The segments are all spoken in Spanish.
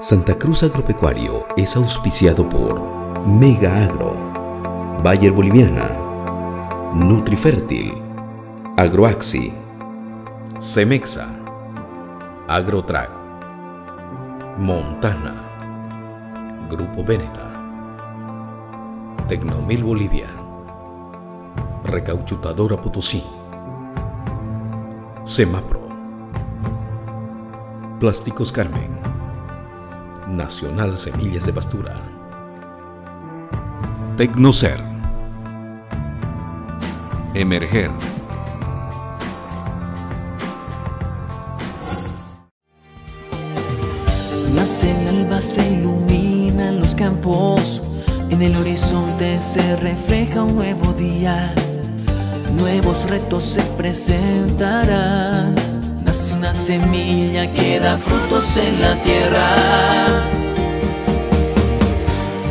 Santa Cruz Agropecuario es auspiciado por Mega Agro, Bayer Boliviana, Nutrifértil, Agroaxi, Cemexa, Agrotrack, Montana, Grupo Veneta, Tecnomil Bolivia, Recauchutadora Potosí, Semapro, Plásticos Carmen, Nacional Semillas de Pastura, Tecnocer, Emerger. Nace el alba, se iluminan los campos, en el horizonte se refleja un nuevo día, nuevos retos se presentarán, nace una semilla que da frutos en la tierra.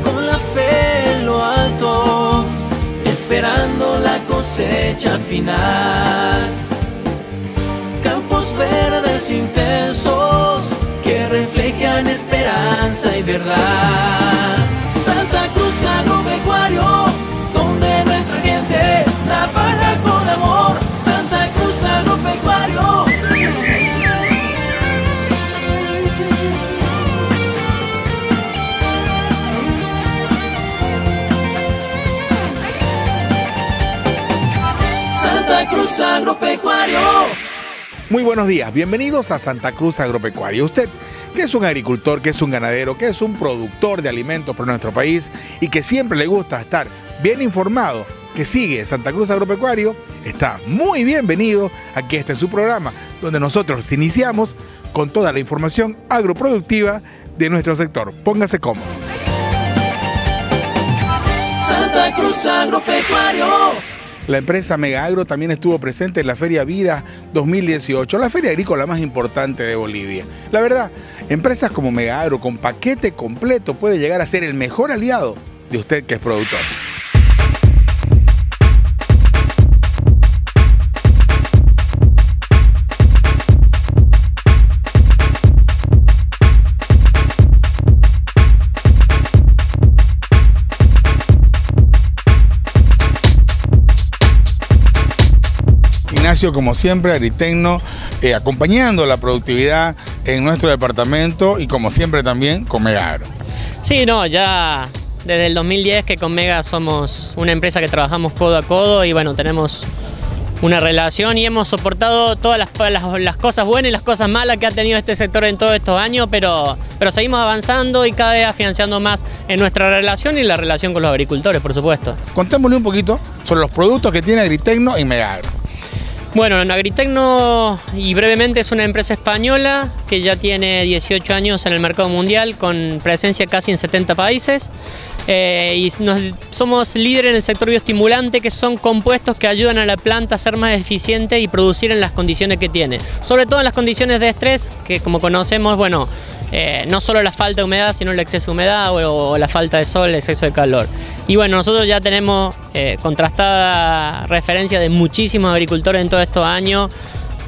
Con la fe en lo alto, esperando la cosecha final. Campos verdes intensos que reflejan esperanza y verdad. Santa Cruz Agropecuario, donde nuestra gente trabaja con amor. Santa Cruz Agropecuario. Cruz Agropecuario. Muy buenos días, bienvenidos a Santa Cruz Agropecuaria. Usted, que es un agricultor, que es un ganadero, que es un productor de alimentos para nuestro país y que siempre le gusta estar bien informado, que sigue Santa Cruz Agropecuario, está muy bienvenido aquí está en su programa, donde nosotros iniciamos con toda la información agroproductiva de nuestro sector. Póngase cómodo. Santa Cruz Agropecuario. La empresa Mega Agro también estuvo presente en la Feria Vida 2018, la feria agrícola más importante de Bolivia. La verdad, empresas como Mega Agro con paquete completo puede llegar a ser el mejor aliado de usted que es productor. Ignacio, como siempre, Agritecno, eh, acompañando la productividad en nuestro departamento y como siempre también con Mega Agro. Sí, no, ya desde el 2010 que con Mega somos una empresa que trabajamos codo a codo y bueno, tenemos una relación y hemos soportado todas las, las, las cosas buenas y las cosas malas que ha tenido este sector en todos estos años, pero, pero seguimos avanzando y cada vez afianzando más en nuestra relación y la relación con los agricultores, por supuesto. Contémosle un poquito sobre los productos que tiene Agritecno en Mega Agro. Bueno, Agritecno y brevemente es una empresa española que ya tiene 18 años en el mercado mundial con presencia casi en 70 países eh, y somos líderes en el sector bioestimulante que son compuestos que ayudan a la planta a ser más eficiente y producir en las condiciones que tiene. Sobre todo en las condiciones de estrés que como conocemos, bueno, eh, no solo la falta de humedad, sino el exceso de humedad o, o la falta de sol, el exceso de calor. Y bueno, nosotros ya tenemos eh, contrastada referencia de muchísimos agricultores en todos estos años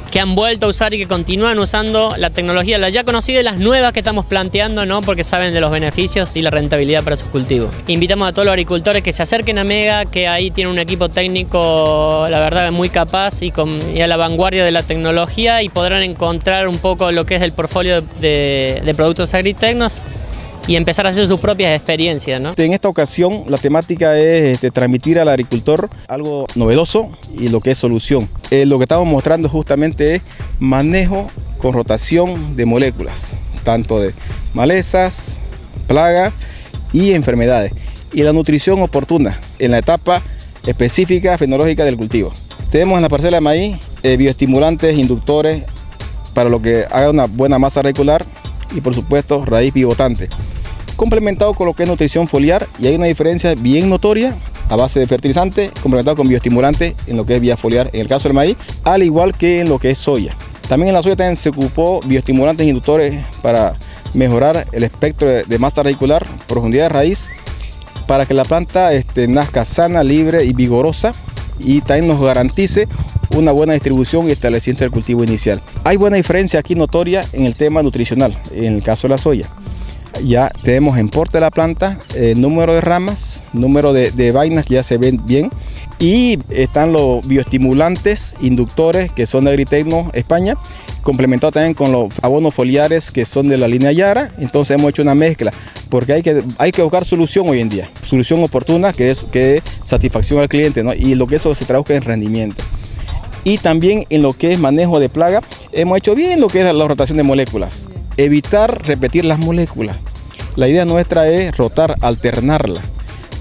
que han vuelto a usar y que continúan usando la tecnología, la ya conocida y las nuevas que estamos planteando, ¿no? porque saben de los beneficios y la rentabilidad para sus cultivos. Invitamos a todos los agricultores que se acerquen a Mega, que ahí tiene un equipo técnico, la verdad, muy capaz y, con, a la vanguardia de la tecnología y podrán encontrar un poco lo que es el portfolio de, de productos agritecnos y empezar a hacer sus propias experiencias. ¿no? En esta ocasión la temática es este, transmitir al agricultor algo novedoso y lo que es solución. Eh, lo que estamos mostrando justamente es manejo con rotación de moléculas, tanto de malezas, plagas y enfermedades. Y la nutrición oportuna en la etapa específica fenológica del cultivo. Tenemos en la parcela de maíz eh, bioestimulantes, inductores para lo que haga una buena masa radicular y por supuesto raíz pivotante complementado con lo que es nutrición foliar y hay una diferencia bien notoria a base de fertilizante complementado con bioestimulante en lo que es vía foliar en el caso del maíz, al igual que en lo que es soya. También en la soya también se ocupó bioestimulantes inductores para mejorar el espectro de, de masa radicular, profundidad de raíz, para que la planta este, nazca sana, libre y vigorosa y también nos garantice una buena distribución y establecimiento del cultivo inicial. Hay buena diferencia aquí notoria en el tema nutricional, en el caso de la soya. Ya tenemos en porte de la planta eh, número de ramas, número de, vainas que ya se ven bien y están los bioestimulantes inductores que son de Agritecno España, complementado también con los abonos foliares que son de la línea Yara. Entonces hemos hecho una mezcla porque hay que, hay que buscar solución hoy en día, solución oportuna que es que satisfacción al cliente ¿no? y lo que eso se traduzca en rendimiento. Y también en lo que es manejo de plaga, hemos hecho bien lo que es la rotación de moléculas, evitar repetir las moléculas. La idea nuestra es rotar, alternarla,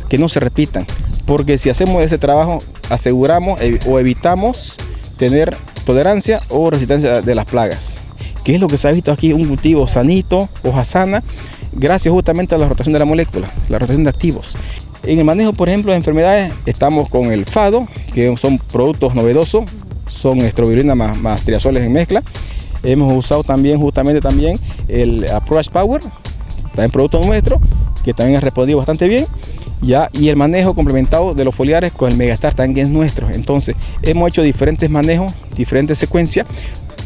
que no se repitan, porque si hacemos ese trabajo aseguramos o evitamos tener tolerancia o resistencia de las plagas, que es lo que se ha visto aquí, un cultivo sanito, hoja sana, gracias justamente a la rotación de la molécula, la rotación de activos. En el manejo, por ejemplo, de enfermedades, estamos con el FADO, que son productos novedosos, son estrobilina más, más triazoles en mezcla. Hemos usado también justamente también el Approach Power, también producto nuestro, que también ha respondido bastante bien. Ya, y el manejo complementado de los foliares con el Megastar también es nuestro. Entonces, hemos hecho diferentes manejos, diferentes secuencias,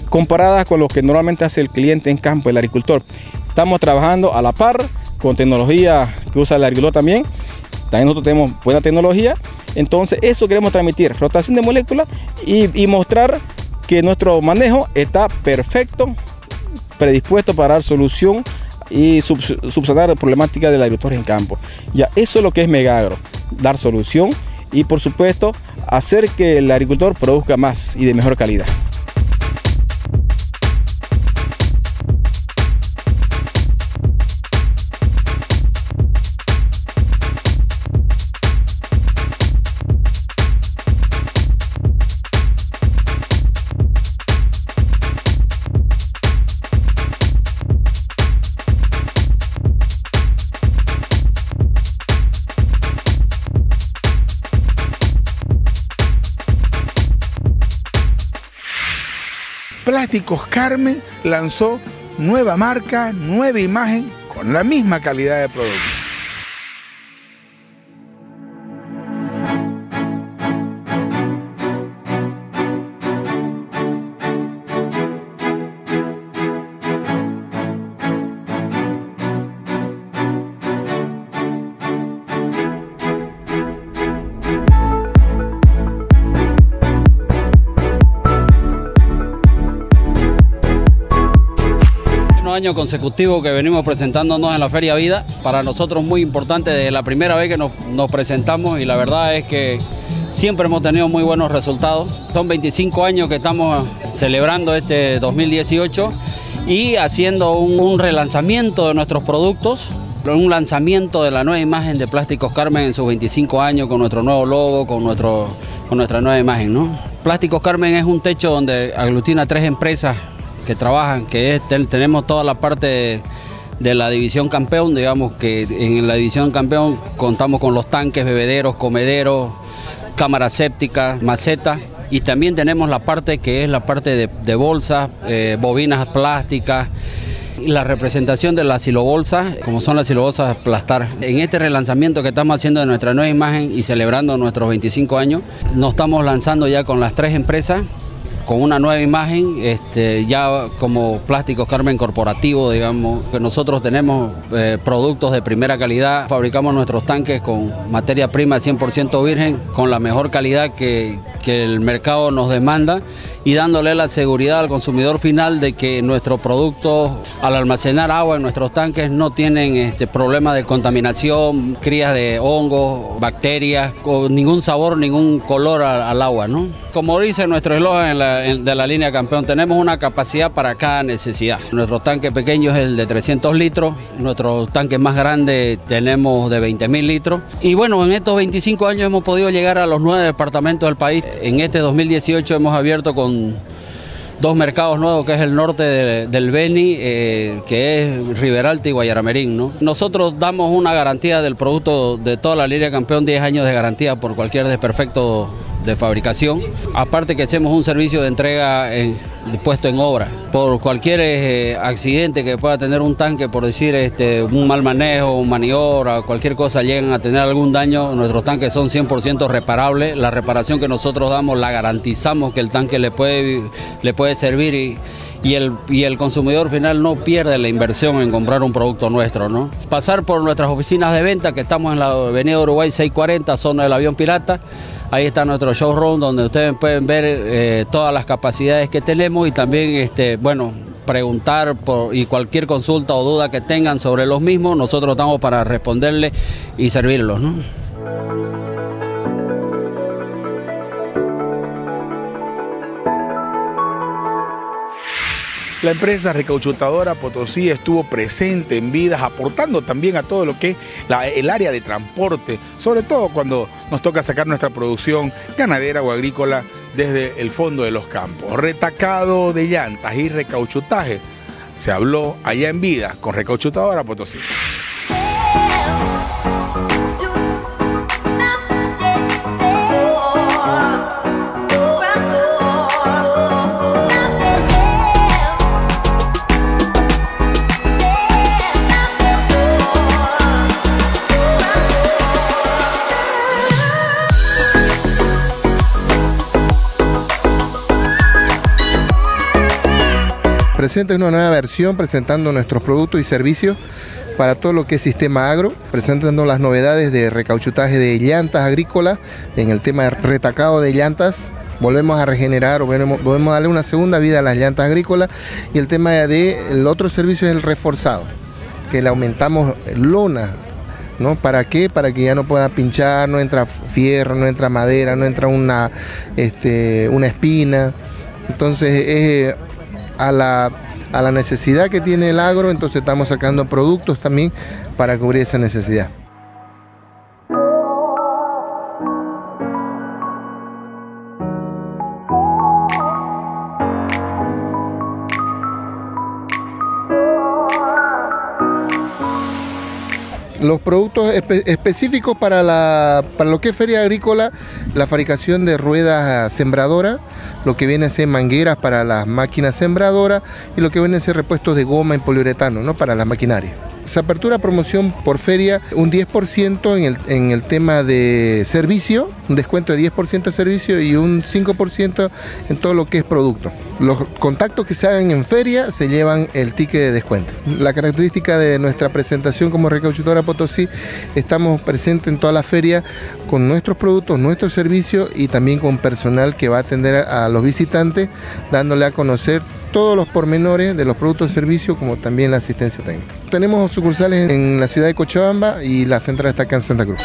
comparadas con lo que normalmente hace el cliente en campo, el agricultor. Estamos trabajando a la par con tecnología que usa el agricultor también. También nosotros tenemos buena tecnología. Entonces, eso queremos transmitir, rotación de moléculas y, y mostrar que nuestro manejo está perfecto, predispuesto para dar solución y subsanar la problemática del agricultor en campo. Ya, eso es lo que es Megagro, dar solución y por supuesto hacer que el agricultor produzca más y de mejor calidad. Carmen lanzó nueva marca, nueva imagen con la misma calidad de producto. Año consecutivo que venimos presentándonos en la Feria Vida. Para nosotros muy importante desde la primera vez que nos, presentamos y la verdad es que siempre hemos tenido muy buenos resultados. Son 25 años que estamos celebrando este 2018 y haciendo un, relanzamiento de nuestros productos. Un lanzamiento de la nueva imagen de Plásticos Carmen en sus 25 años con nuestro nuevo logo, con, nuestro, con nuestra nueva imagen. Plásticos Carmen es un techo donde aglutina tres empresas que trabajan, que tenemos toda la parte de, la división campeón, digamos que en la división campeón contamos con los tanques, bebederos, comederos, cámaras sépticas, macetas y también tenemos la parte que es la parte de, bolsas, eh, bobinas plásticas, la representación de las silobolsas, como son las silobolsas plastar. En este relanzamiento que estamos haciendo de nuestra nueva imagen y celebrando nuestros 25 años, nos estamos lanzando ya con las tres empresas con una nueva imagen, este, ya como Plásticos Carmen Corporativo, digamos, que nosotros tenemos eh, productos de primera calidad, fabricamos nuestros tanques con materia prima 100% virgen, con la mejor calidad que, que el mercado nos demanda y dándole la seguridad al consumidor final de que nuestros productos al almacenar agua en nuestros tanques no tienen este, problemas de contaminación, crías de hongos, bacterias, con ningún sabor, ningún color al, agua. ¿no? Como dice nuestro eslogan de la línea campeón, tenemos una capacidad para cada necesidad. Nuestro tanque pequeño es el de 300 litros, nuestro tanque más grande tenemos de 20 mil litros. Y bueno, en estos 25 años hemos podido llegar a los nueve departamentos del país. En este 2018 hemos abierto con dos mercados nuevos, que es el norte del Beni, eh, que es Riberalta y Guayaramerín. ¿no? Nosotros damos una garantía del producto de toda la línea campeón, 10 años de garantía por cualquier desperfecto de fabricación. Aparte que hacemos un servicio de entrega en, puesto en obra. Por cualquier eh, accidente que pueda tener un tanque, por decir este, un mal manejo, un maniobra, cualquier cosa, llegan a tener algún daño, nuestros tanques son 100% reparables. La reparación que nosotros damos la garantizamos que el tanque le puede, le puede servir y, y el, y el consumidor final no pierde la inversión en comprar un producto nuestro. ¿no? Pasar por nuestras oficinas de venta, que estamos en la Avenida Uruguay 640, zona del avión pirata. Ahí está nuestro showroom donde ustedes pueden ver eh, todas las capacidades que tenemos y también, este, bueno, preguntar por, y cualquier consulta o duda que tengan sobre los mismos, nosotros estamos para responderles y servirlos. ¿no? La empresa recauchutadora Potosí estuvo presente en vidas, aportando también a todo lo que es el área de transporte, sobre todo cuando nos toca sacar nuestra producción ganadera o agrícola desde el fondo de los campos. Retacado de llantas y recauchutaje. Se habló allá en vida con recauchutadora Potosí. Presenta una nueva versión presentando nuestros productos y servicios para todo lo que es sistema agro, presentando las novedades de recauchutaje de llantas agrícolas, en el tema de retacado de llantas, volvemos a regenerar o volvemos, volvemos a darle una segunda vida a las llantas agrícolas y el tema de el otro servicio es el reforzado, que le aumentamos lona ¿no? ¿Para qué? Para que ya no pueda pinchar, no entra fierro, no entra madera, no entra una, este, una espina. Entonces es a la, a la necesidad que tiene el agro, entonces estamos sacando productos también para cubrir esa necesidad. Los productos espe específicos para, la, para lo que es feria agrícola, la fabricación de ruedas sembradoras, lo que viene a ser mangueras para las máquinas sembradoras y lo que viene a ser repuestos de goma en poliuretano, ¿no? para las maquinarias. Se apertura promoción por feria un 10% en el, en el tema de servicio, un descuento de 10% de servicio y un 5% en todo lo que es producto. Los contactos que se hagan en feria se llevan el ticket de descuento. La característica de nuestra presentación como recauchutora Potosí, estamos presentes en toda la feria con nuestros productos, nuestros servicios y también con personal que va a atender a los visitantes, dándole a conocer todos los pormenores de los productos y servicios, como también la asistencia técnica. Tenemos sucursales en la ciudad de Cochabamba y la central está acá en Santa Cruz.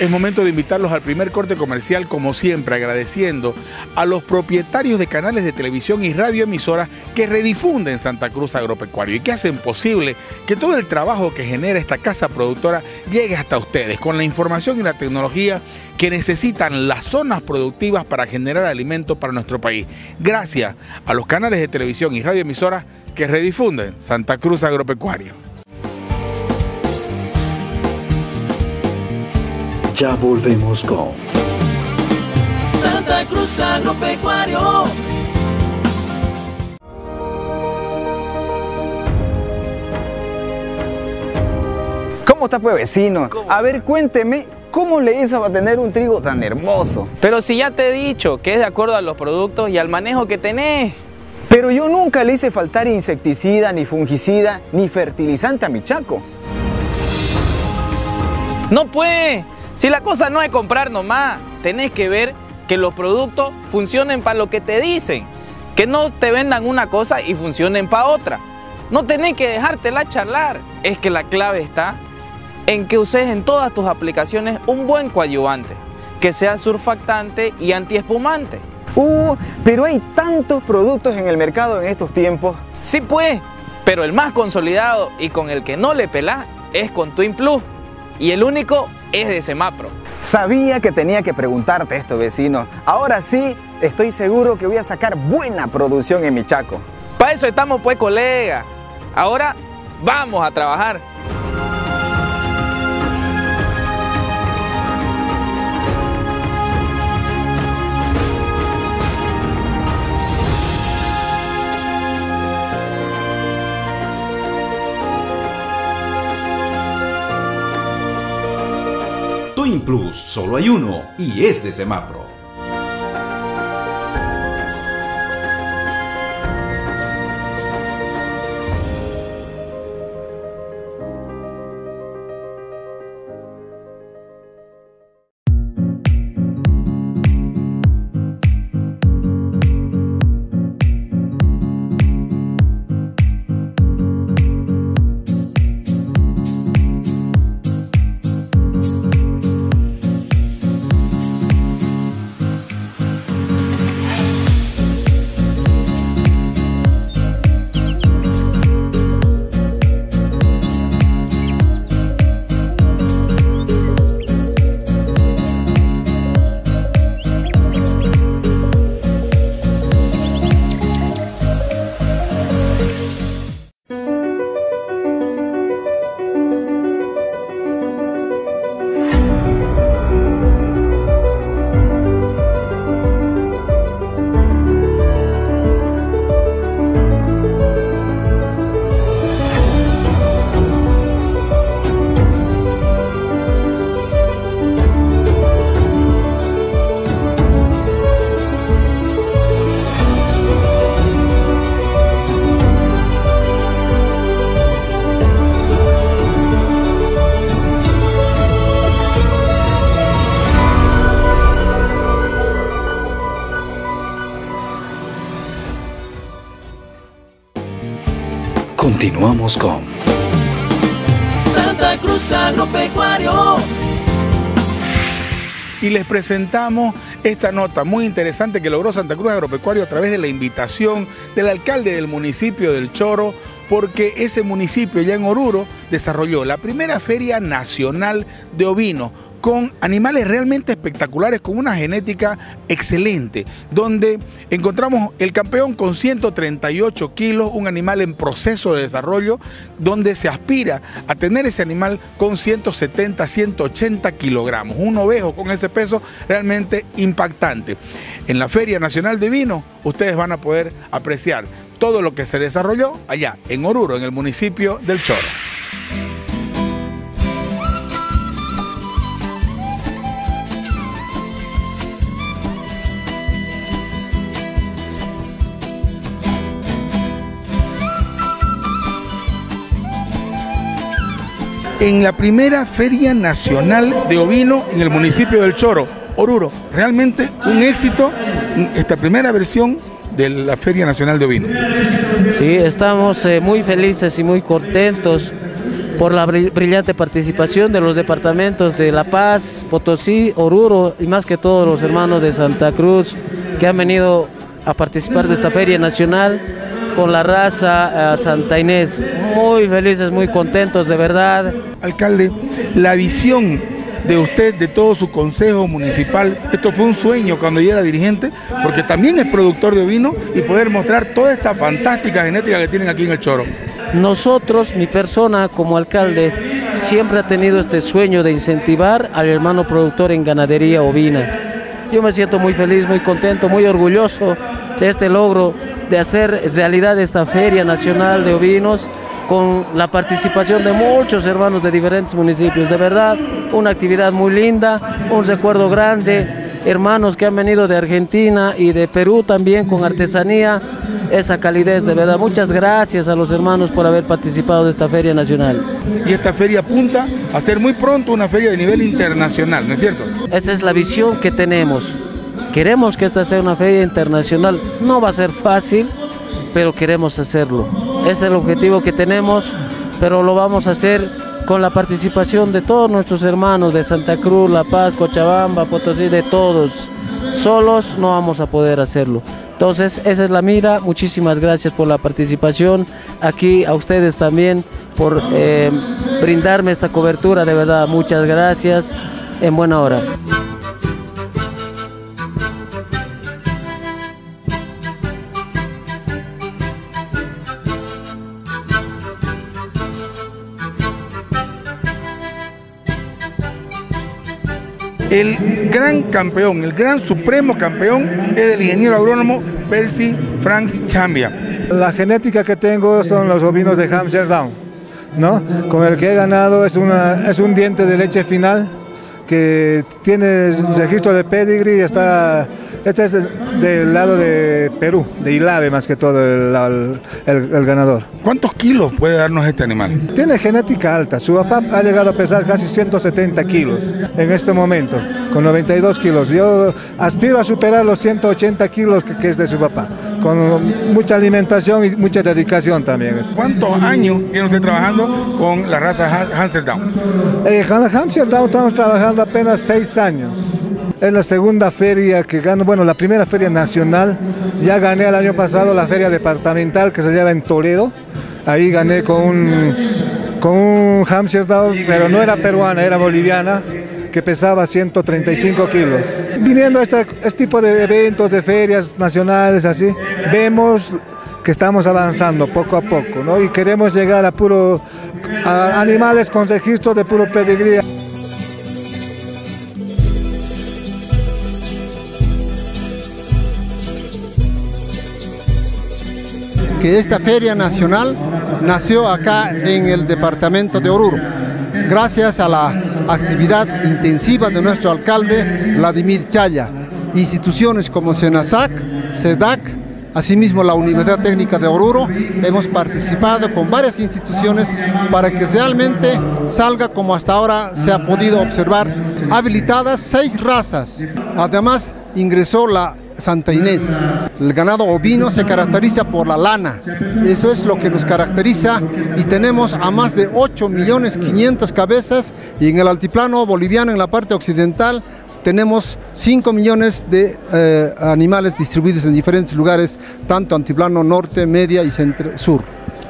Es momento de invitarlos al primer corte comercial, como siempre, agradeciendo a los propietarios de canales de televisión y radioemisoras que redifunden Santa Cruz Agropecuario y que hacen posible que todo el trabajo que genera esta casa productora llegue hasta ustedes con la información y la tecnología que necesitan las zonas productivas para generar alimentos para nuestro país. Gracias a los canales de televisión y radioemisoras que redifunden Santa Cruz Agropecuario. Ya volvemos con Santa Cruz Agropecuario. ¿Cómo está pues vecino? A ver, cuénteme, ¿cómo le hizo para tener un trigo tan hermoso? Pero si ya te he dicho que es de acuerdo a los productos y al manejo que tenés. Pero yo nunca le hice faltar insecticida, ni fungicida, ni fertilizante a mi chaco. No pues, si la cosa no es comprar nomás, tenés que ver que los productos funcionen para lo que te dicen. Que no te vendan una cosa y funcionen para otra. No tenés que dejártela charlar. Es que la clave está en que uses en todas tus aplicaciones un buen coadyuvante, que sea surfactante y antiespumante. Uh, pero hay tantos productos en el mercado en estos tiempos. Sí pues, pero el más consolidado y con el que no le pelás es con Twin Plus. Y el único es de Semapro. Sabía que tenía que preguntarte esto, vecino. Ahora sí, estoy seguro que voy a sacar buena producción en mi chaco. Para eso estamos pues, colega. Ahora vamos a trabajar. Win Plus solo hay uno y es de Semapro. Con Santa Cruz Agropecuario. y les presentamos esta nota muy interesante que logró Santa Cruz Agropecuario a través de la invitación del alcalde del municipio del Choro, porque ese municipio ya en Oruro desarrolló la primera feria nacional de ovino con animales realmente espectaculares, con una genética excelente, donde encontramos el campeón con 138 kilos, un animal en proceso de desarrollo, donde se aspira a tener ese animal con 170, 180 kilogramos, un ovejo con ese peso realmente impactante. En la Feria Nacional de Vino, ustedes van a poder apreciar todo lo que se desarrolló allá en Oruro, en el municipio del Choro. En la primera Feria Nacional de Ovino en el municipio del Choro, Oruro. Realmente un éxito esta primera versión de la Feria Nacional de Ovino. Sí, estamos eh, muy felices y muy contentos por la brill- brillante participación de los departamentos de La Paz, Potosí, Oruro y más que todos los hermanos de Santa Cruz que han venido a participar de esta feria nacional con la raza Santa Inés. Muy felices, muy contentos, de verdad. Alcalde, la visión de usted, de todo su consejo municipal, esto fue un sueño cuando yo era dirigente, porque también es productor de ovino y poder mostrar toda esta fantástica genética que tienen aquí en el Choro. Nosotros, mi persona como alcalde, siempre ha tenido este sueño de incentivar al hermano productor en ganadería ovina. Yo me siento muy feliz, muy contento, muy orgulloso de este logro de hacer realidad esta Feria Nacional de Ovinos con la participación de muchos hermanos de diferentes municipios. De verdad, una actividad muy linda, un recuerdo grande, hermanos que han venido de Argentina y de Perú también con artesanía, esa calidez, de verdad. Muchas gracias a los hermanos por haber participado de esta Feria Nacional. Y esta feria apunta a ser muy pronto una feria de nivel internacional, ¿no es cierto? Esa es la visión que tenemos. Queremos que esta sea una feria internacional. No va a ser fácil, pero queremos hacerlo. Es el objetivo que tenemos, pero lo vamos a hacer con la participación de todos nuestros hermanos de Santa Cruz, La Paz, Cochabamba, Potosí, de todos. Solos no vamos a poder hacerlo. Entonces, esa es la mira. Muchísimas gracias por la participación. Aquí a ustedes también por eh, brindarme esta cobertura. De verdad, muchas gracias. En buena hora. El gran campeón, el gran supremo campeón es el ingeniero agrónomo Percy Franks Chambia. La genética que tengo son los ovinos de Hampshire Down, ¿no? Con el que he ganado es, es un diente de leche final, que tiene registro de pedigree, está, este es del lado de Perú, de Ilave más que todo el, el, el, ganador. ¿Cuántos kilos puede darnos este animal? Tiene genética alta, su papá ha llegado a pesar casi 170 kilos en este momento, con 92 kilos. Yo aspiro a superar los 180 kilos que, que es de su papá, con mucha alimentación y mucha dedicación también. ¿Cuántos años tiene usted trabajando con la raza Hamsterdown? Eh, con la Hamsterdown estamos trabajando apenas seis años. Es la segunda feria que gano, bueno, la primera feria nacional. Ya gané el año pasado la feria departamental que se lleva en Toledo. Ahí gané con un, con un Hamsterdown, pero no era peruana, era boliviana que pesaba 135 kilos. Viniendo a este, tipo de eventos, de ferias nacionales, así, vemos que estamos avanzando poco a poco, ¿no? Y queremos llegar a puro animales con registro de puro pedigría. Que esta feria nacional nació acá en el departamento de Oruro, gracias a la actividad intensiva de nuestro alcalde Vladimir Chaya. Instituciones como SENASAC, SEDAC, Asimismo, la Universidad Técnica de Oruro hemos participado con varias instituciones para que realmente salga como hasta ahora se ha podido observar, habilitadas seis razas. Además, ingresó la Santa Inés. El ganado ovino se caracteriza por la lana. Eso es lo que nos caracteriza y tenemos a más de 8 millones 500 cabezas y en el altiplano boliviano en la parte occidental tenemos 5 millones de eh, animales distribuidos en diferentes lugares, tanto antiplano norte, media y centro, sur.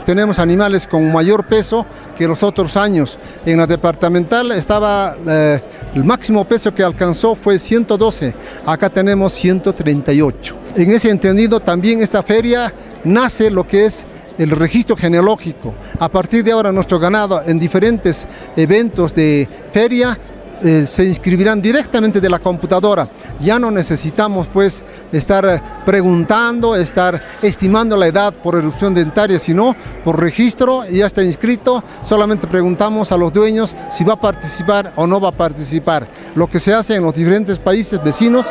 Tenemos animales con mayor peso que los otros años. En la departamental estaba eh, el máximo peso que alcanzó fue 112, acá tenemos 138. En ese entendido también esta feria nace lo que es el registro genealógico. A partir de ahora nuestro ganado en diferentes eventos de feria eh, se inscribirán directamente de la computadora. Ya no necesitamos pues estar preguntando, estar estimando la edad por erupción dentaria, sino por registro, ya está inscrito, solamente preguntamos a los dueños si va a participar o no va a participar. Lo que se hace en los diferentes países vecinos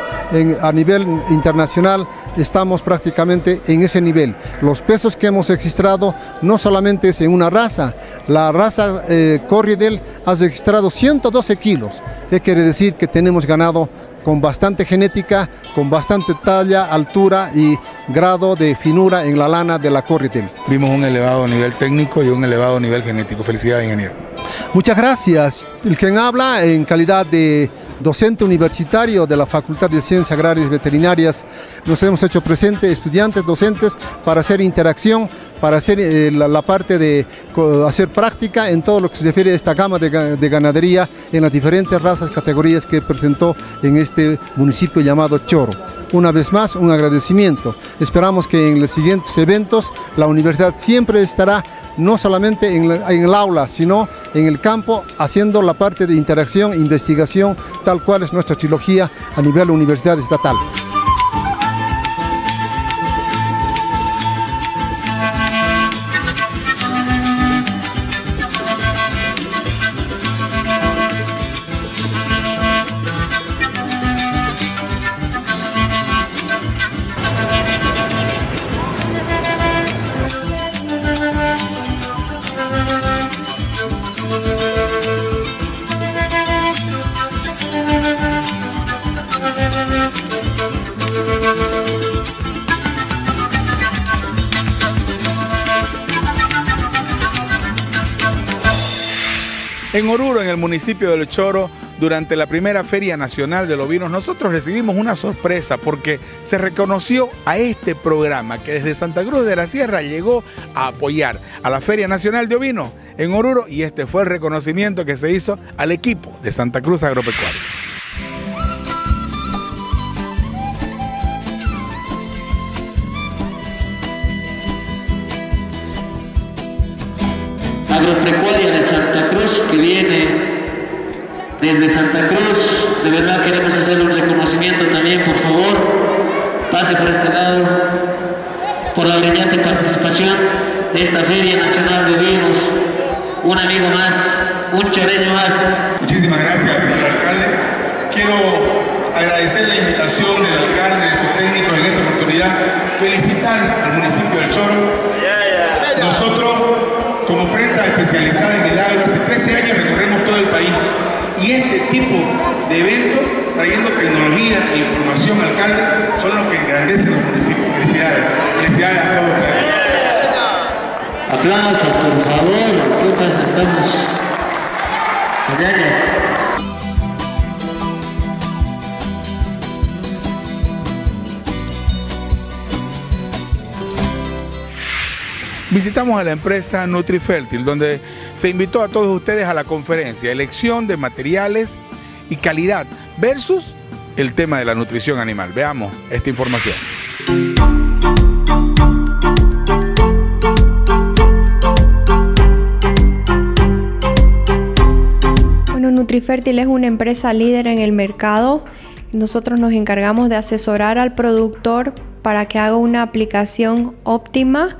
a nivel internacional estamos prácticamente en ese nivel. Los pesos que hemos registrado no solamente es en una raza, la raza eh, Corridel ha registrado 112 kilos, que quiere decir que tenemos ganado con bastante genética, con bastante talla, altura y grado de finura en la lana de la Corridel. Vimos un elevado nivel técnico y un elevado nivel genético. Felicidades, ingeniero. Muchas gracias. El quien habla en calidad de docente universitario de la Facultad de Ciencias Agrarias y Veterinarias. Nos hemos hecho presentes estudiantes, docentes, para hacer interacción, para hacer eh, la, parte de hacer práctica en todo lo que se refiere a esta gama de, de, ganadería en las diferentes razas, categorías que presentó en este municipio llamado Choro. Una vez más, un agradecimiento. Esperamos que en los siguientes eventos la universidad siempre estará no solamente en, la, en, el aula, sino en el campo, haciendo la parte de interacción, investigación, tal cual es nuestra trilogía a nivel universidad estatal. En Oruro, en el municipio del Choro, durante la primera Feria Nacional de los Vinos, nosotros recibimos una sorpresa porque se reconoció a este programa que desde Santa Cruz de la Sierra llegó a apoyar a la Feria Nacional de Ovino en Oruro y este fue el reconocimiento que se hizo al equipo de Santa Cruz Agropecuario. Desde Santa Cruz. De verdad queremos hacer un reconocimiento también, por favor. Pase por este lado por la brillante participación de esta Feria Nacional de Vinos. Un amigo más, un choreño más. Muchísimas gracias, señor alcalde. quiero agradecer la invitación del alcalde, de sus técnicos en esta oportunidad, felicitar al municipio del Choro. Nosotros, como prensa especializada en el agro, hace 13 años recorremos todo el país este tipo de eventos, trayendo tecnología e información al alcalde, son los que engrandecen los municipios. Felicidades. Felicidades a todos ustedes. Aplausos, por favor. Todas estamos. Visitamos a la empresa NutriFertil, donde se invitó a todos ustedes a la conferencia Elección de materiales y calidad versus el tema de la nutrición animal. Veamos esta información. Bueno, NutriFertil es una empresa líder en el mercado. Nosotros nos encargamos de asesorar al productor para que haga una aplicación óptima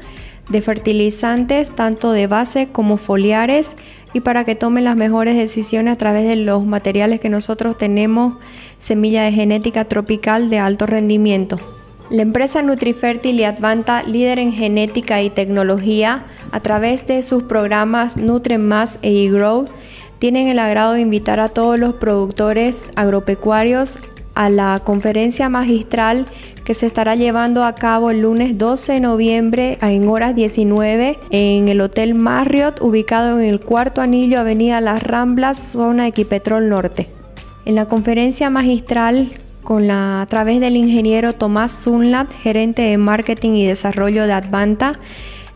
de fertilizantes, tanto de base como foliares, y para que tomen las mejores decisiones a través de los materiales que nosotros tenemos, semilla de genética tropical de alto rendimiento. La empresa NutriFertil y Advanta, líder en genética y tecnología, a través de sus programas Nutren Más e eGrow, tienen el agrado de invitar a todos los productores agropecuarios a la conferencia magistral que se estará llevando a cabo el lunes 12 de noviembre en horas 19 en el Hotel Marriott, ubicado en el cuarto anillo, Avenida Las Ramblas, zona Equipetrol Norte. En la conferencia magistral, con la, a través del ingeniero Tomás Zunlat, gerente de marketing y desarrollo de Advanta,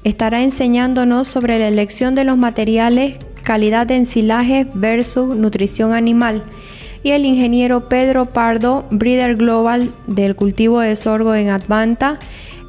estará enseñándonos sobre la elección de los materiales, calidad de ensilaje versus nutrición animal y el ingeniero Pedro Pardo, Breeder Global del cultivo de sorgo en Advanta,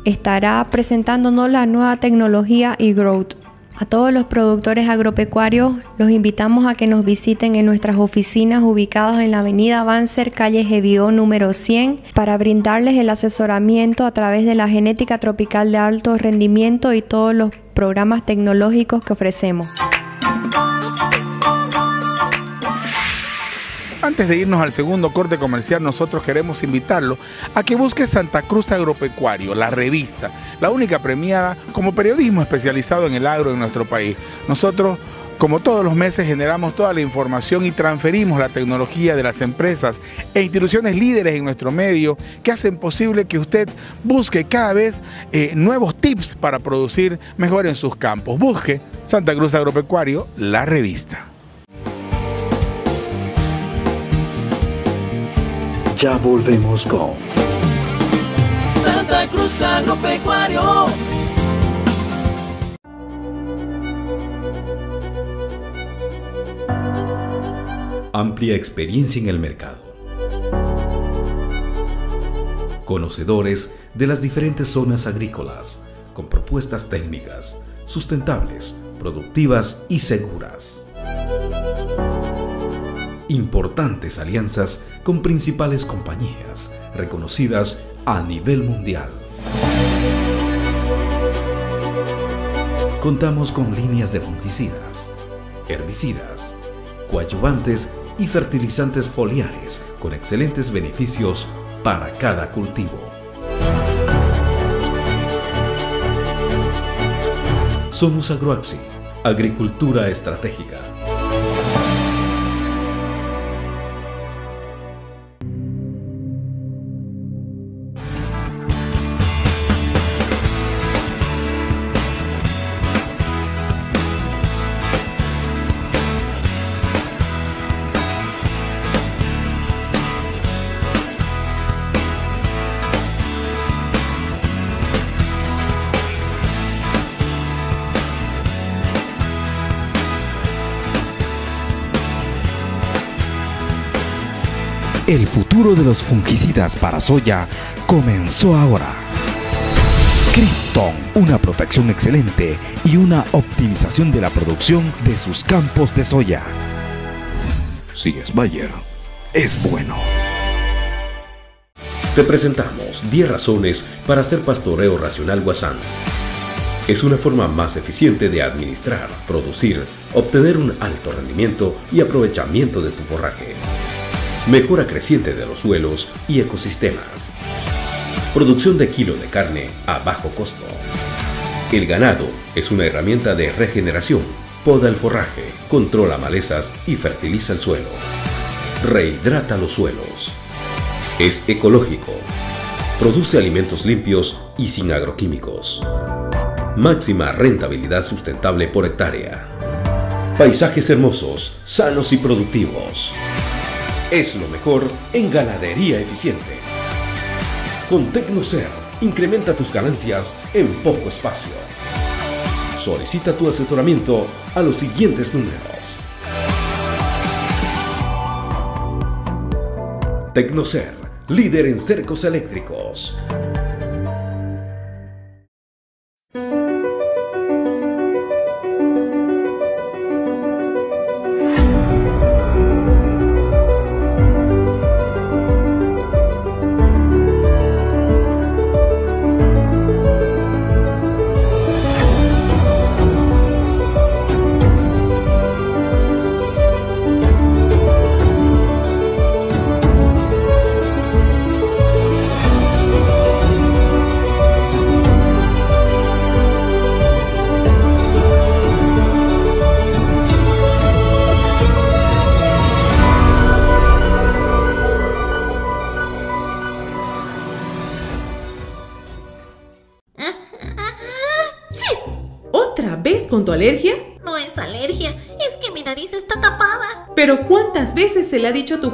estará presentándonos la nueva tecnología y growth. A todos los productores agropecuarios los invitamos a que nos visiten en nuestras oficinas ubicadas en la avenida Banzer, calle Gevió número 100, para brindarles el asesoramiento a través de la genética tropical de alto rendimiento y todos los programas tecnológicos que ofrecemos. Antes de irnos al segundo corte comercial, nosotros queremos invitarlo a que busque Santa Cruz Agropecuario, la revista, la única premiada como periodismo especializado en el agro en nuestro país. Nosotros como todos los meses generamos toda la información y transferimos la tecnología de las empresas e instituciones líderes en nuestro medio que hacen posible que usted busque cada vez eh, nuevos tips para producir mejor en sus campos. Busque Santa Cruz Agropecuario, la revista. Ya volvemos con Santa Cruz Agropecuario. Amplia experiencia en el mercado. Conocedores de las diferentes zonas agrícolas, con propuestas técnicas, sustentables, productivas y seguras importantes alianzas con principales compañías reconocidas a nivel mundial. Contamos con líneas de fungicidas, herbicidas, coadyuvantes y fertilizantes foliares con excelentes beneficios para cada cultivo. Somos Agroaxi, Agricultura Estratégica. El futuro de los fungicidas para soya comenzó ahora. Krypton, una protección excelente y una optimización de la producción de sus campos de soya. Si es Bayer, es bueno. Te presentamos 10 razones para hacer pastoreo racional Guasán. Es una forma más eficiente de administrar, producir, obtener un alto rendimiento y aprovechamiento de tu forraje. Mejora creciente de los suelos y ecosistemas. Producción de kilo de carne a bajo costo. El ganado es una herramienta de regeneración, poda el forraje, controla malezas y fertiliza el suelo. Rehidrata los suelos. Es ecológico. Produce alimentos limpios y sin agroquímicos. Máxima rentabilidad sustentable por hectárea. Paisajes hermosos, sanos y productivos. Es lo mejor en ganadería eficiente. Con Tecnocer, incrementa tus ganancias en poco espacio. Solicita tu asesoramiento a los siguientes números. Tecnocer, líder en cercos eléctricos.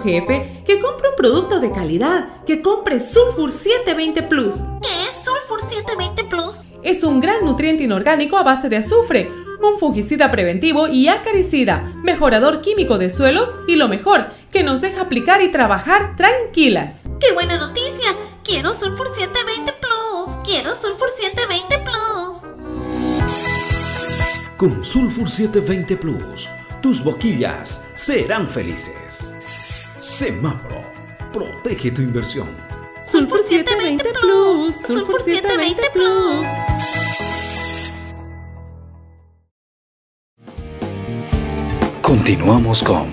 Jefe que compre un producto de calidad, que compre Sulfur 720 Plus? ¿Qué es Sulfur 720 Plus? Es un gran nutriente inorgánico a base de azufre, un fungicida preventivo y acaricida, mejorador químico de suelos y lo mejor, que nos deja aplicar y trabajar tranquilas. ¡Qué buena noticia! Quiero Sulfur 720 Plus. Quiero Sulfur 720 Plus. Con Sulfur 720 Plus, tus boquillas serán felices. Semáforo, protege tu inversión. Sulfur 720 Plus. Sulfur 720 Plus. Continuamos con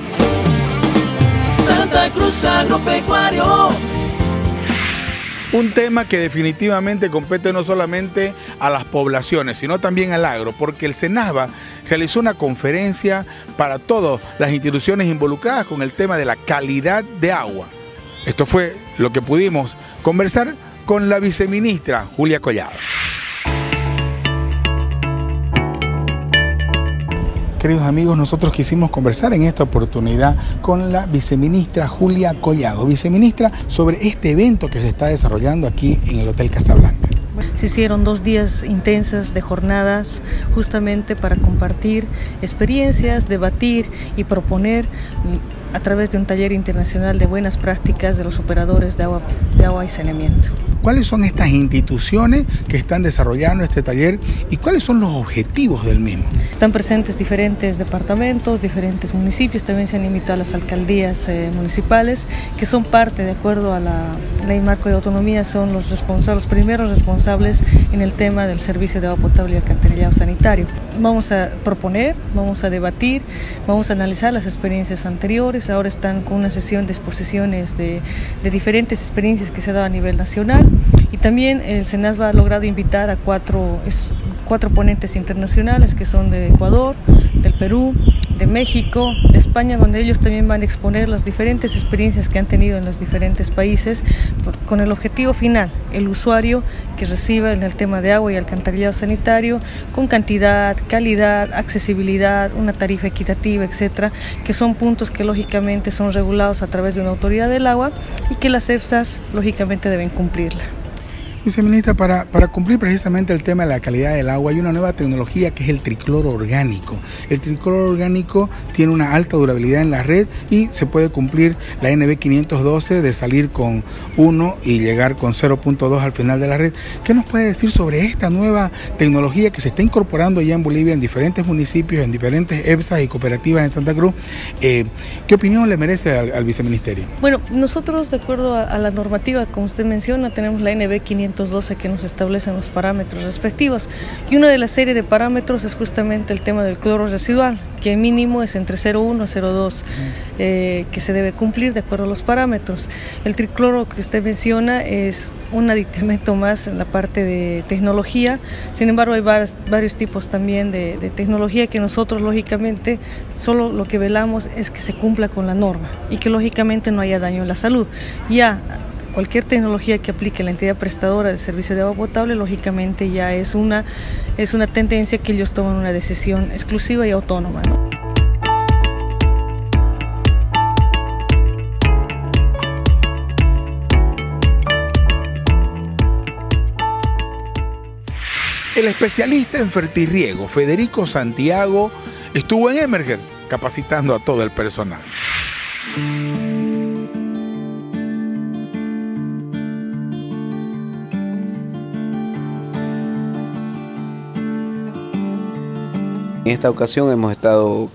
Santa Cruz Agropecuario. Un tema que definitivamente compete no solamente a las poblaciones, sino también al agro, porque el SENASBA realizó una conferencia para todas las instituciones involucradas con el tema de la calidad de agua. Esto fue lo que pudimos conversar con la viceministra Julia Collado. Queridos amigos, nosotros quisimos conversar en esta oportunidad con la viceministra Julia Collado, viceministra, sobre este evento que se está desarrollando aquí en el Hotel Casablanca. Se hicieron dos días intensas de jornadas justamente para compartir experiencias, debatir y proponer a través de un taller internacional de buenas prácticas de los operadores de agua, de agua y saneamiento. ¿Cuáles son estas instituciones que están desarrollando este taller y cuáles son los objetivos del mismo? Están presentes diferentes departamentos, diferentes municipios, también se han invitado a las alcaldías eh, municipales, que son parte, de acuerdo a la ley marco de autonomía, son los responsables, los primeros responsables en el tema del servicio de agua potable y alcantarillado sanitario. Vamos a proponer, vamos a debatir, vamos a analizar las experiencias anteriores, ahora están con una sesión de exposiciones de, de diferentes experiencias que se han dado a nivel nacional y también el SENASBA ha logrado invitar a cuatro, cuatro ponentes internacionales que son de Ecuador, del Perú, de México, de España, donde ellos también van a exponer las diferentes experiencias que han tenido en los diferentes países con el objetivo final, el usuario que reciba en el tema de agua y alcantarillado sanitario con cantidad, calidad, accesibilidad, una tarifa equitativa, etcétera, que son puntos que lógicamente son regulados a través de una autoridad del agua y que las EFSAs lógicamente deben cumplirla. Viceministra, para, cumplir precisamente el tema de la calidad del agua hay una nueva tecnología que es el tricloro orgánico. El tricloro orgánico tiene una alta durabilidad en la red y se puede cumplir la NB512 de salir con 1 y llegar con 0.2 al final de la red. ¿Qué nos puede decir sobre esta nueva tecnología que se está incorporando ya en Bolivia en diferentes municipios, en diferentes EPSAs y cooperativas en Santa Cruz? Eh, ¿Qué opinión le merece al, al, viceministerio? Bueno, nosotros de acuerdo a, a la normativa, como usted menciona, tenemos la NB512 512 que nos establecen los parámetros respectivos. Y una de la serie de parámetros es justamente el tema del cloro residual, que mínimo es entre 0,1 a 0,2, eh, que se debe cumplir de acuerdo a los parámetros. El tricloro que usted menciona es un aditamento más en la parte de tecnología, sin embargo hay varios, varios tipos también de, de tecnología que nosotros lógicamente solo lo que velamos es que se cumpla con la norma y que lógicamente no haya daño en la salud. Ya cualquier tecnología que aplique la entidad prestadora de servicio de agua potable, lógicamente ya es una, es una tendencia que ellos toman una decisión exclusiva y autónoma. ¿no? El especialista en fertirriego, Federico Santiago, estuvo en Emerger capacitando a todo el personal. En esta ocasión hemos estado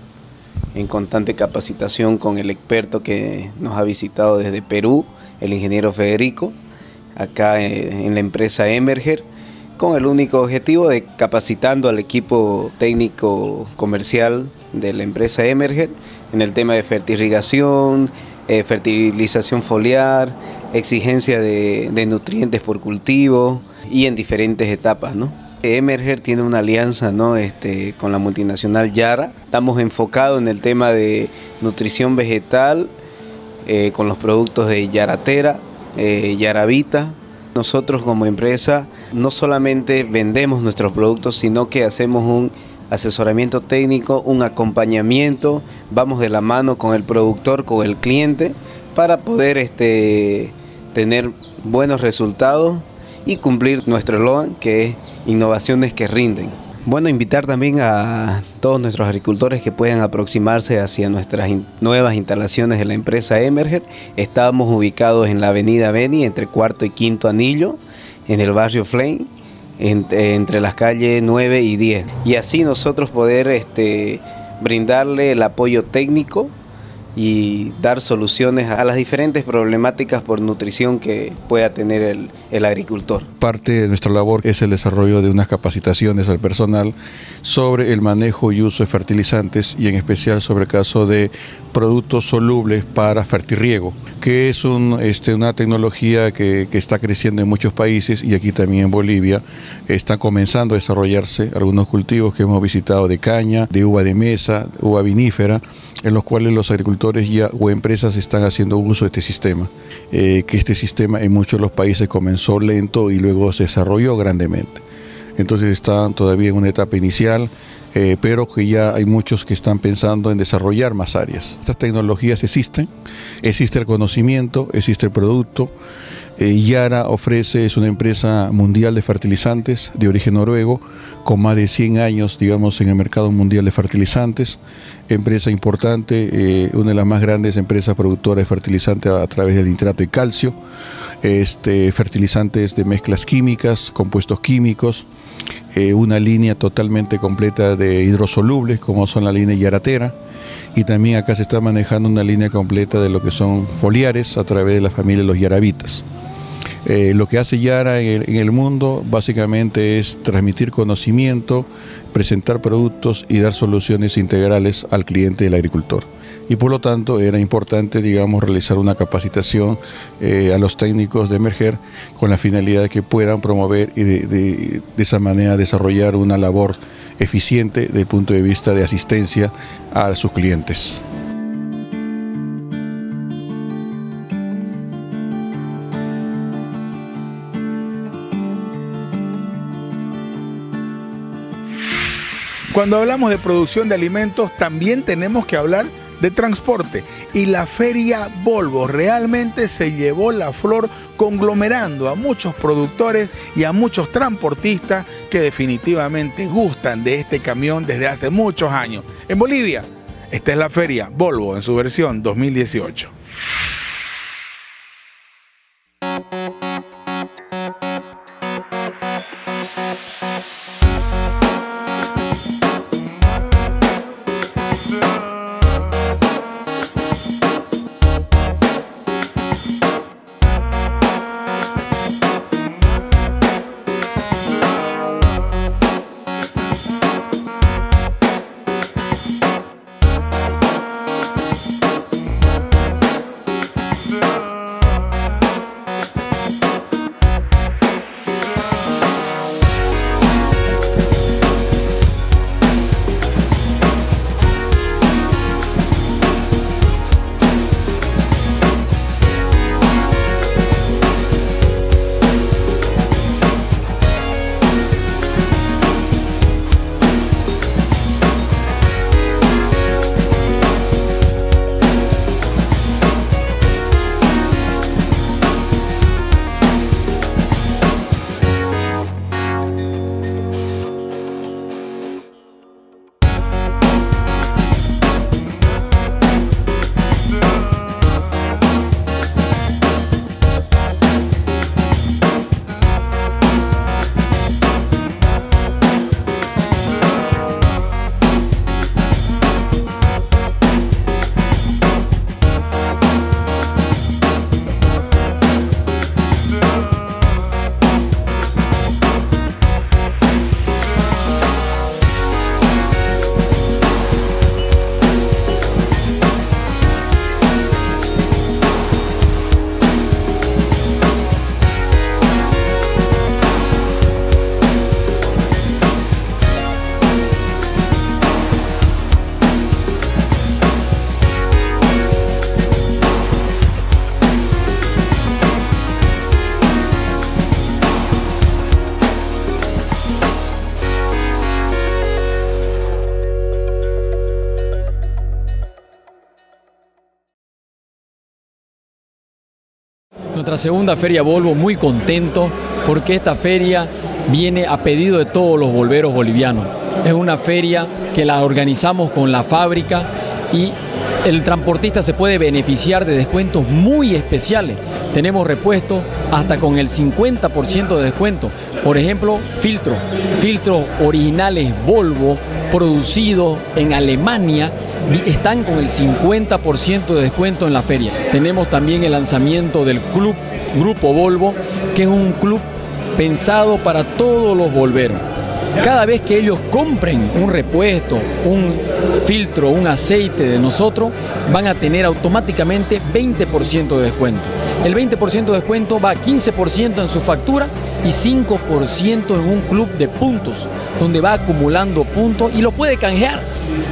en constante capacitación con el experto que nos ha visitado desde Perú, el ingeniero Federico, acá eh, en la empresa Emerger, con el único objetivo de capacitando al equipo técnico comercial de la empresa Emerger en el tema de fertirrigación, eh, fertilización foliar, exigencia de, de nutrientes por cultivo y en diferentes etapas, ¿no? Emerger tiene una alianza ¿no? este, con la multinacional Yara. Estamos enfocados en el tema de nutrición vegetal eh, con los productos de Yaratera, eh, Yaravita. Nosotros como empresa no solamente vendemos nuestros productos, sino que hacemos un asesoramiento técnico, un acompañamiento, vamos de la mano con el productor, con el cliente, para poder este, tener buenos resultados y cumplir nuestro eslogan que es innovaciones que rinden. Bueno, invitar también a todos nuestros agricultores que puedan aproximarse hacia nuestras nuevas instalaciones de la empresa Emerger. Estamos ubicados en la avenida Beni, entre cuarto y quinto anillo, en el barrio Flame, en, entre las calles 9 y 10. Y así nosotros poder este, brindarle el apoyo técnico y dar soluciones a las diferentes problemáticas por nutrición que pueda tener el, agricultor. Parte de nuestra labor es el desarrollo de unas capacitaciones al personal sobre el manejo y uso de fertilizantes y en especial sobre el caso de productos solubles para fertirriego, que es este, una tecnología que, que, está creciendo en muchos países y aquí también en Bolivia están comenzando a desarrollarse algunos cultivos que hemos visitado de caña, de uva de mesa, uva vinífera, en los cuales los agricultores ya, o empresas están haciendo uso de este sistema, eh, que este sistema en muchos de los países comenzó lento y luego se desarrolló grandemente. Entonces están todavía en una etapa inicial, eh, pero que ya hay muchos que están pensando en desarrollar más áreas. Estas tecnologías existen, existe el conocimiento, existe el producto. Eh, Yara ofrece, es una empresa mundial de fertilizantes de origen noruego, con más de 100 años, digamos, en el mercado mundial de fertilizantes. Empresa importante, eh, una de las más grandes empresas productoras de fertilizantes a, través del nitrato y calcio, este, fertilizantes de mezclas químicas, compuestos químicos, eh, una línea totalmente completa de hidrosolubles, como son la línea Yaratera, y también acá se está manejando una línea completa de lo que son foliares a través de la familia de los yarabitas. Eh, lo que hace Yara en el, mundo básicamente es transmitir conocimiento, presentar productos y dar soluciones integrales al cliente al agricultor. Y por lo tanto era importante, digamos, realizar una capacitación eh, a los técnicos de Emerger con la finalidad de que puedan promover y de, de esa manera desarrollar una labor eficiente desde el punto de vista de asistencia a sus clientes. Cuando hablamos de producción de alimentos, también tenemos que hablar de transporte. Y la feria Volvo realmente se llevó la flor conglomerando a muchos productores y a muchos transportistas que definitivamente gustan de este camión desde hace muchos años. En Bolivia, esta es la feria Volvo en su versión 2018. Nuestra segunda feria Volvo, muy contento porque esta feria viene a pedido de todos los volveros bolivianos. Es una feria que la organizamos con la fábrica y el transportista se puede beneficiar de descuentos muy especiales. Tenemos repuestos hasta con el 50% de descuento. Por ejemplo, filtros, filtros originales Volvo, producidos en Alemania, están con el 50% de descuento en la feria. Tenemos también el lanzamiento del club Grupo Volvo, que es un club pensado para todos los volveros. Cada vez que ellos compren un repuesto, un filtro, un aceite de nosotros, van a tener automáticamente 20% de descuento. El 20% de descuento va a 15% en su factura y 5% en un club de puntos, donde va acumulando puntos y lo puede canjear.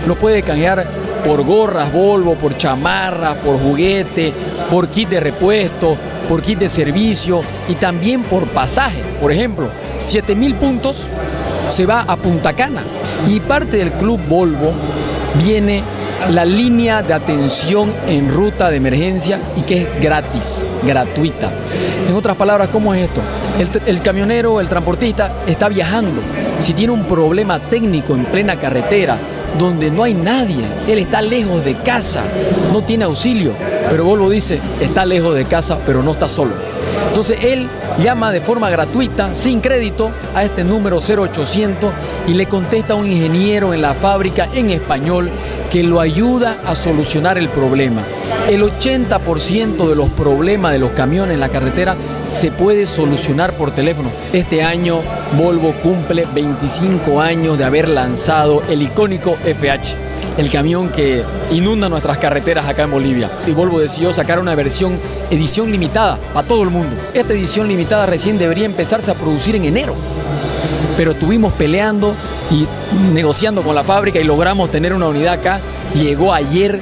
Lo puede canjear por gorras Volvo, por chamarras, por juguete, por kit de repuesto, por kit de servicio y también por pasaje. Por ejemplo, 7000 puntos se va a Punta Cana y parte del club Volvo viene la línea de atención en ruta de emergencia y que es gratis, gratuita. En otras palabras, ¿cómo es esto? El, camionero, el transportista está viajando. Si tiene un problema técnico en plena carretera, donde no hay nadie, él está lejos de casa, no tiene auxilio, pero Volvo dice, está lejos de casa, pero no está solo. Entonces él llama de forma gratuita, sin crédito, a este número 0800 y le contesta a un ingeniero en la fábrica en español que lo ayuda a solucionar el problema. El 80% de los problemas de los camiones en la carretera se puede solucionar por teléfono. Este año Volvo cumple 25 años de haber lanzado el icónico FH el camión que inunda nuestras carreteras acá en Bolivia. Y Volvo decidió sacar una versión edición limitada para todo el mundo. Esta edición limitada recién debería empezarse a producir en enero. Pero estuvimos peleando y negociando con la fábrica y logramos tener una unidad acá. Llegó ayer,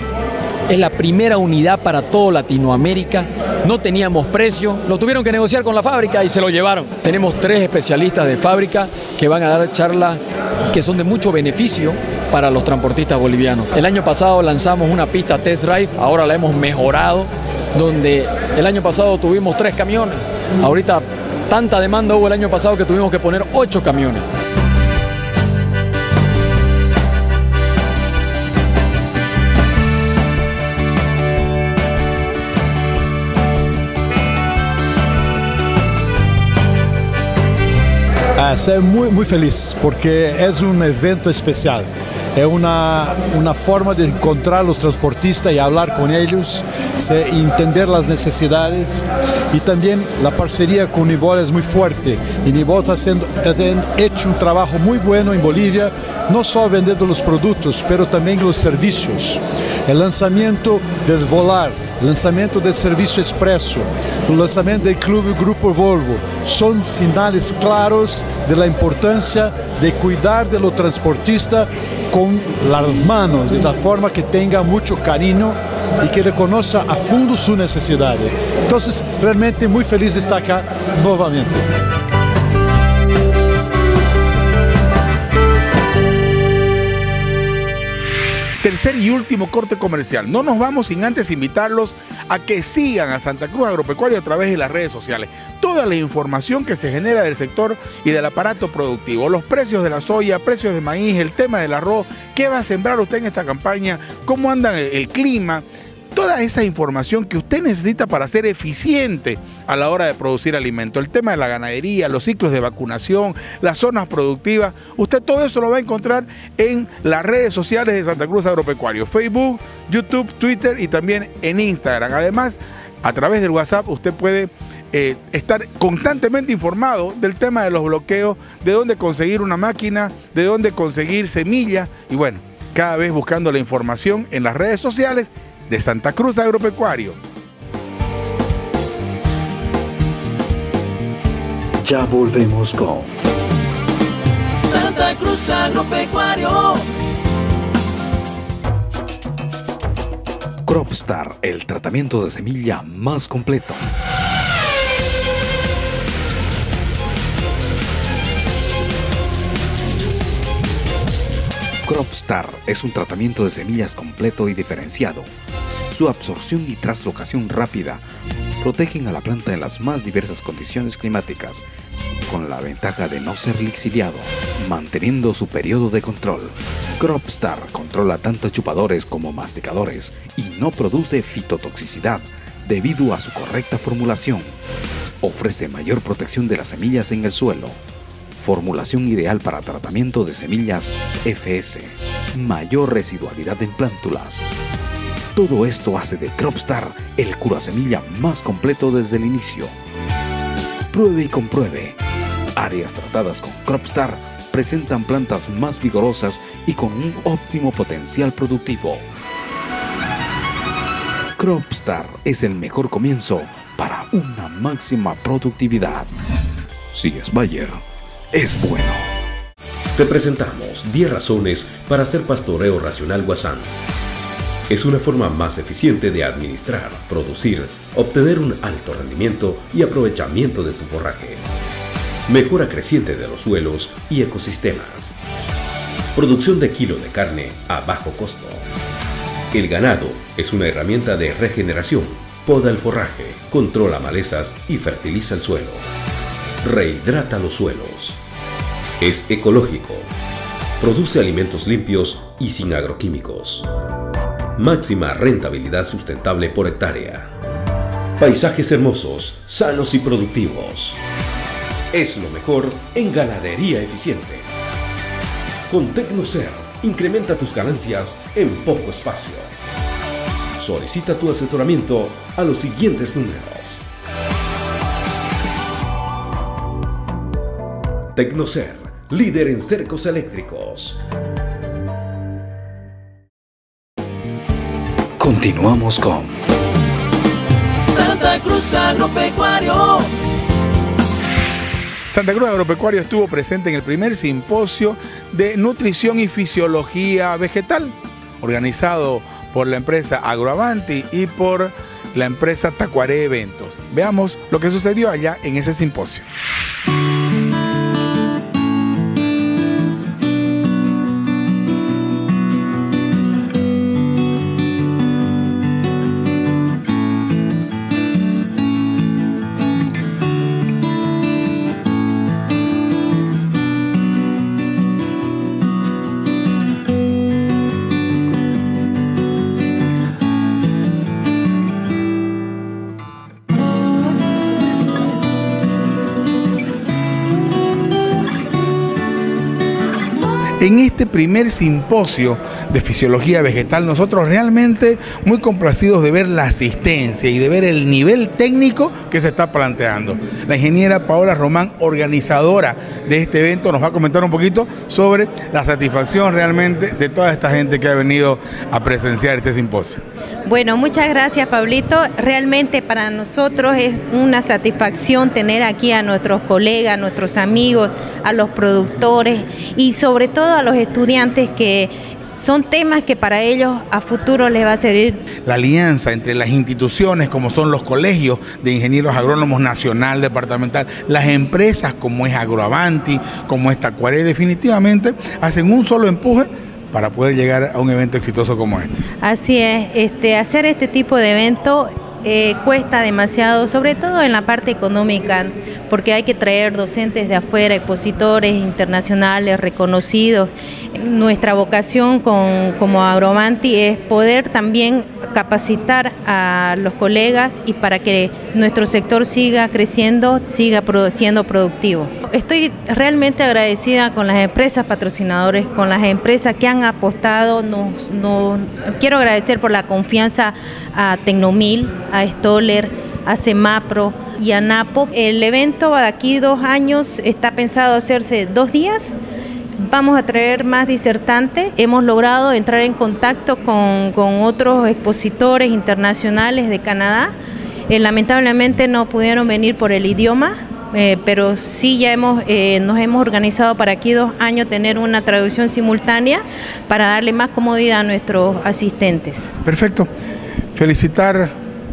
es la primera unidad para toda Latinoamérica. No teníamos precio, lo tuvieron que negociar con la fábrica y se lo llevaron. Tenemos tres especialistas de fábrica que van a dar charlas que son de mucho beneficio para los transportistas bolivianos. El año pasado lanzamos una pista test drive, ahora la hemos mejorado, donde el año pasado tuvimos tres camiones. Ahorita tanta demanda hubo el año pasado que tuvimos que poner ocho camiones. Ah, Estoy muy, muy feliz porque es un evento especial. Es una, una forma de encontrar a los transportistas y hablar con ellos, se- entender las necesidades y también la parcería con Nibol es muy fuerte. Y Nibol está, haciendo, hecho un trabajo muy bueno en Bolivia, no solo vendiendo los productos, pero también los servicios. El lanzamiento del Volar, el lanzamiento del servicio expreso, el lanzamiento del Club Grupo Volvo, son señales claros de la importancia de cuidar de los transportistas con las manos, de la forma que tenga mucho cariño y que reconozca a fondo sus necesidades. Entonces, realmente muy feliz de estar acá nuevamente. Tercer y último corte comercial. No nos vamos sin antes invitarlos a que sigan a Santa Cruz Agropecuario a través de las redes sociales. Toda la información que se genera del sector y del aparato productivo, los precios de la soya, precios de maíz, el tema del arroz, qué va a sembrar usted en esta campaña, cómo anda el, el clima. Toda esa información que usted necesita para ser eficiente a la hora de producir alimento. El tema de la ganadería, los ciclos de vacunación, las zonas productivas. Usted todo eso lo va a encontrar en las redes sociales de Santa Cruz Agropecuario. Facebook, YouTube, Twitter y también en Instagram. Además, a través del WhatsApp usted puede eh, estar constantemente informado del tema de los bloqueos, de dónde conseguir una máquina, de dónde conseguir semillas y bueno, cada vez buscando la información en las redes sociales de Santa Cruz Agropecuario. Ya volvemos con Santa Cruz Agropecuario. Cropstar, el tratamiento de semilla más completo. Cropstar es un tratamiento de semillas completo y diferenciado. Su absorción y traslocación rápida protegen a la planta en las más diversas condiciones climáticas, con la ventaja de no ser lixiviado, manteniendo su periodo de control. Cropstar controla tanto chupadores como masticadores y no produce fitotoxicidad debido a su correcta formulación. Ofrece mayor protección de las semillas en el suelo. Formulación ideal para tratamiento de semillas FS. Mayor residualidad en plántulas. Todo esto hace de Cropstar el curasemilla más completo desde el inicio. Pruebe y compruebe. Áreas tratadas con Cropstar presentan plantas más vigorosas y con un óptimo potencial productivo. Cropstar es el mejor comienzo para una máxima productividad. Si es Bayer, es bueno. Te presentamos 10 razones para hacer pastoreo racional Guasán. Es una forma más eficiente de administrar, producir, obtener un alto rendimiento y aprovechamiento de tu forraje. Mejora creciente de los suelos y ecosistemas. Producción de kilo de carne a bajo costo. El ganado es una herramienta de regeneración. Poda el forraje, controla malezas y fertiliza el suelo. Rehidrata los suelos. Es ecológico. Produce alimentos limpios y sin agroquímicos. Máxima rentabilidad sustentable por hectárea. Paisajes hermosos, sanos y productivos. Es lo mejor en ganadería eficiente. Con Tecnocer, incrementa tus ganancias en poco espacio. Solicita tu asesoramiento a los siguientes números. Tecnocer, líder en cercos eléctricos. Continuamos con Santa Cruz Agropecuario. Santa Cruz Agropecuario estuvo presente en el primer simposio de nutrición y fisiología vegetal, organizado por la empresa Agroavanti y por la empresa Tacuaré Eventos. Veamos lo que sucedió allá en ese simposio. En este primer simposio de fisiología vegetal, nosotros realmente muy complacidos de ver la asistencia y de ver el nivel técnico que se está planteando. La ingeniera Paola Román, organizadora de este evento, nos va a comentar un poquito sobre la satisfacción realmente de toda esta gente que ha venido a presenciar este simposio. Bueno, muchas gracias Pablito. Realmente para nosotros es una satisfacción tener aquí a nuestros colegas, a nuestros amigos, a los productores y sobre todo a los estudiantes que son temas que para ellos a futuro les va a servir. La alianza entre las instituciones como son los colegios de ingenieros agrónomos nacional, departamental, las empresas como es Agroavanti, como es Tacuaré, definitivamente hacen un solo empuje para poder llegar a un evento exitoso como este. Así es, este, hacer este tipo de evento eh, cuesta demasiado, sobre todo en la parte económica, porque hay que traer docentes de afuera, expositores internacionales reconocidos. Nuestra vocación con, como Agromanti es poder también capacitar a los colegas y para que nuestro sector siga creciendo, siga siendo productivo. Estoy realmente agradecida con las empresas patrocinadores, con las empresas que han apostado. No, quiero agradecer por la confianza a Tecnomil, a Stoller, a Semapro y a Napo. El evento de aquí dos años está pensado hacerse dos días. Vamos a traer más disertantes. Hemos logrado entrar en contacto con, con otros expositores internacionales de Canadá. Eh, lamentablemente no pudieron venir por el idioma, eh, pero sí ya hemos, eh, nos hemos organizado para aquí dos años tener una traducción simultánea para darle más comodidad a nuestros asistentes. Perfecto. Felicitar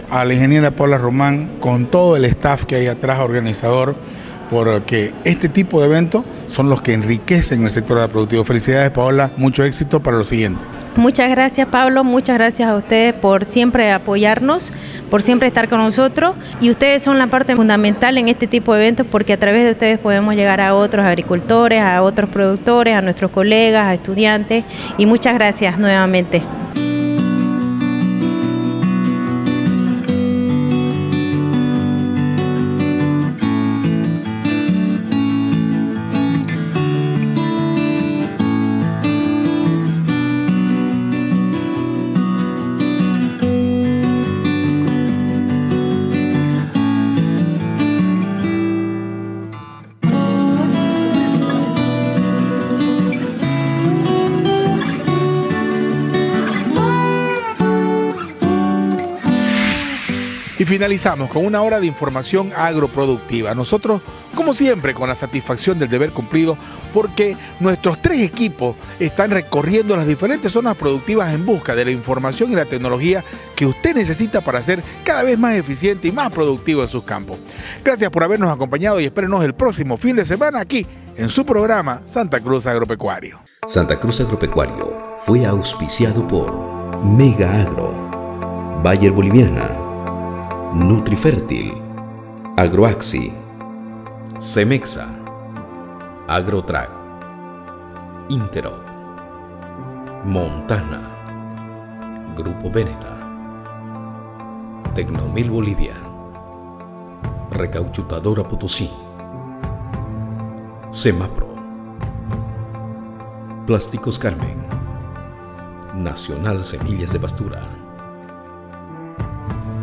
a la ingeniera Paula Román con todo el staff que hay atrás organizador porque este tipo de eventos son los que enriquecen el sector productivo. Felicidades Paola, mucho éxito para lo siguiente. Muchas gracias Pablo, muchas gracias a ustedes por siempre apoyarnos, por siempre estar con nosotros. Y ustedes son la parte fundamental en este tipo de eventos porque a través de ustedes podemos llegar a otros agricultores, a otros productores, a nuestros colegas, a estudiantes. Y muchas gracias nuevamente. Finalizamos con una hora de información agroproductiva. Nosotros, como siempre, con la satisfacción del deber cumplido, porque nuestros tres equipos están recorriendo las diferentes zonas productivas en busca de la información y la tecnología que usted necesita para ser cada vez más eficiente y más productivo en sus campos. Gracias por habernos acompañado y espérenos el próximo fin de semana aquí en su programa Santa Cruz Agropecuario. Santa Cruz Agropecuario fue auspiciado por Mega Agro, Bayer Boliviana, Nutrifértil, Agroaxi, Cemexa, Agrotrack, Intero, Montana, Grupo Veneta, Tecnomil Bolivia, Recauchutadora Potosí, Semapro, Plásticos Carmen, Nacional Semillas de Pastura,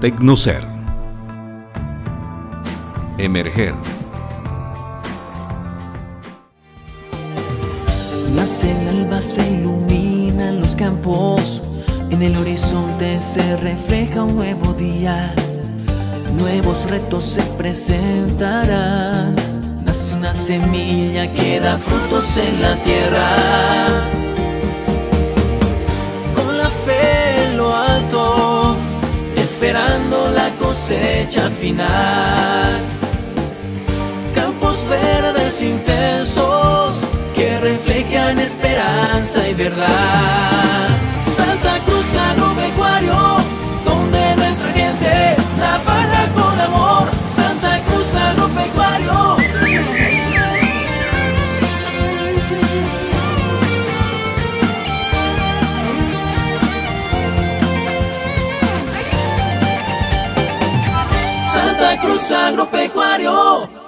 Tecnocer, Emerger, Nace el alba, se iluminan los campos, en el horizonte se refleja un nuevo día, nuevos retos se presentarán, nace una semilla que da frutos en la tierra. Con la fe en lo alto, esperando la cosecha final. Verdes intensos que reflejan esperanza y verdad. Santa Cruz Agropecuario, donde nuestra gente trabaja con amor. Santa Cruz Agropecuario. Santa Cruz Agropecuario.